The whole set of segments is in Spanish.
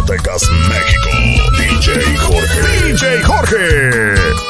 Zacatecas, México. DJ Jorge. DJ Jorge.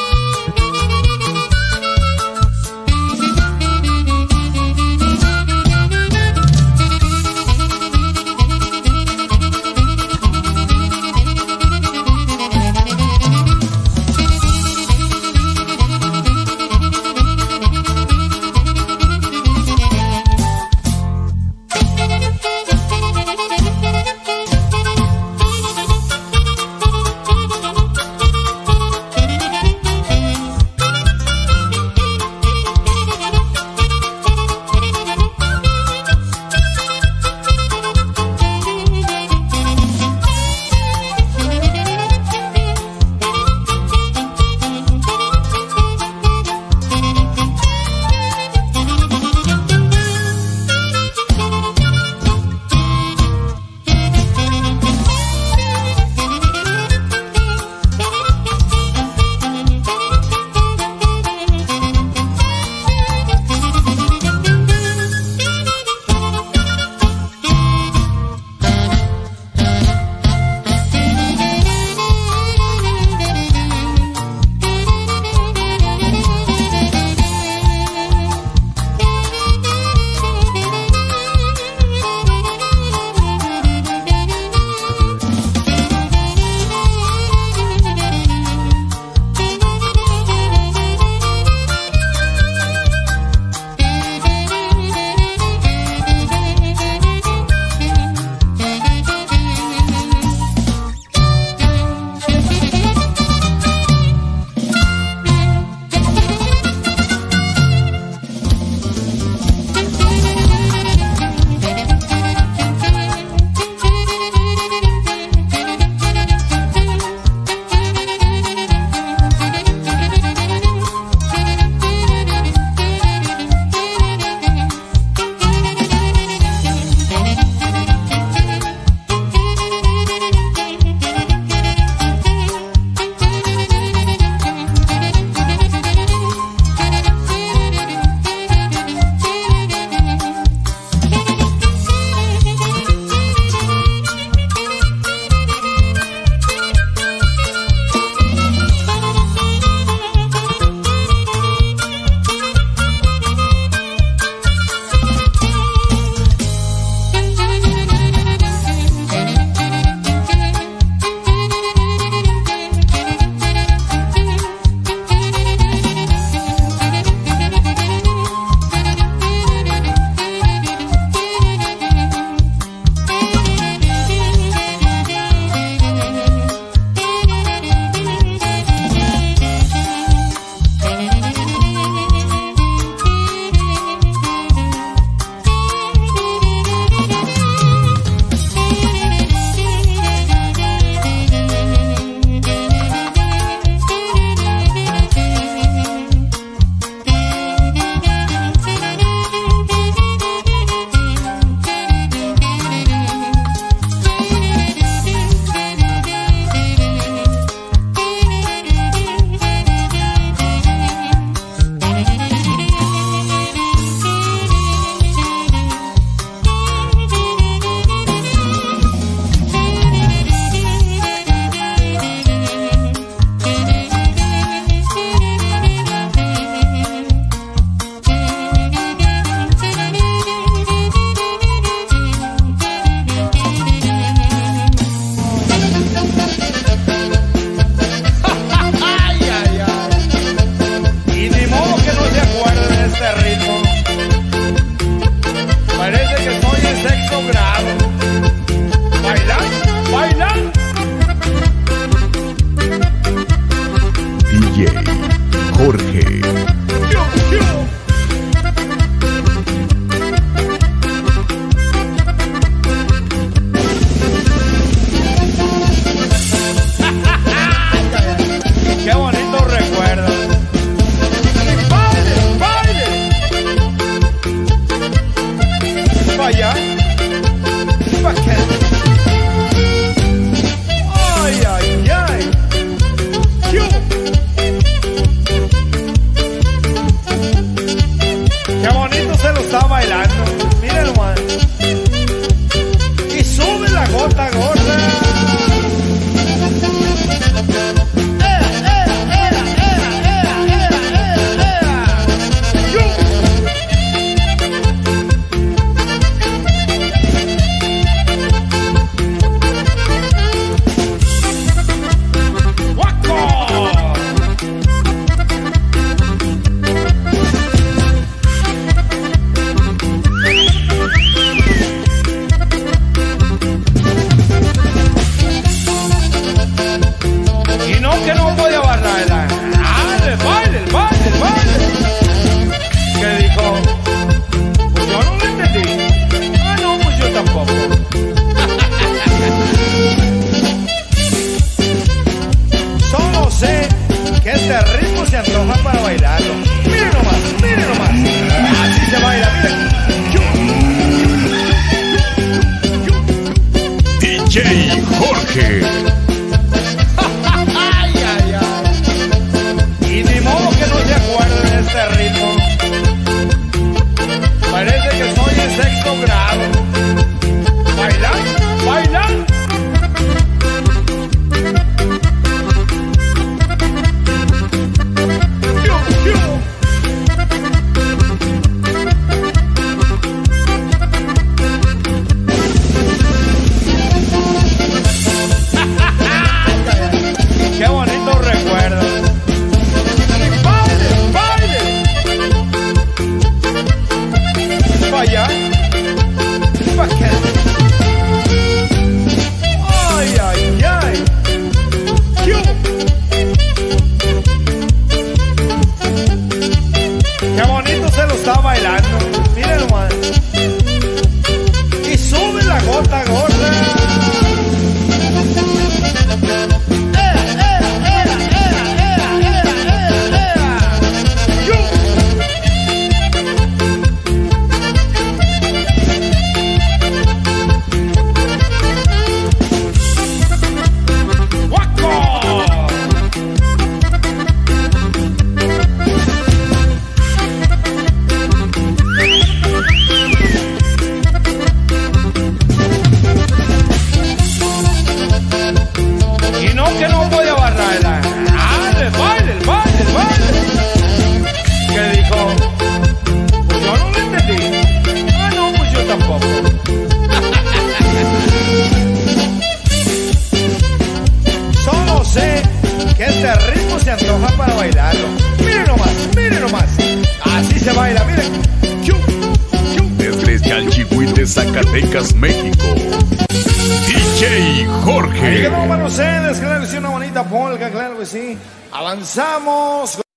Que sí. Avanzamos.